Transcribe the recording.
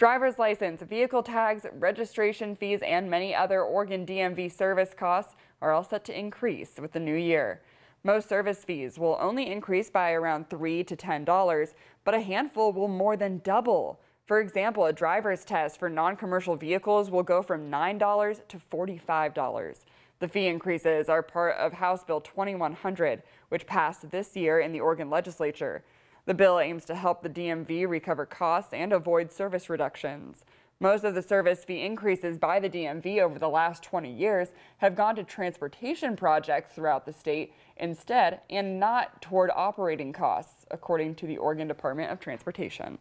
Driver's license, vehicle tags, registration fees, and many other Oregon DMV service costs are all set to increase with the new year. Most service fees will only increase by around 3 to $10, but a handful will more than double. For example, a driver's test for non-commercial vehicles will go from $9 to $45. The fee increases are part of House Bill 2100, which passed this year in the Oregon legislature. The bill aims to help the DMV recover costs and avoid service reductions. Most of the service fee increases by the DMV over the last 20 years have gone to transportation projects throughout the state instead and not toward operating costs, according to the Oregon Department of Transportation.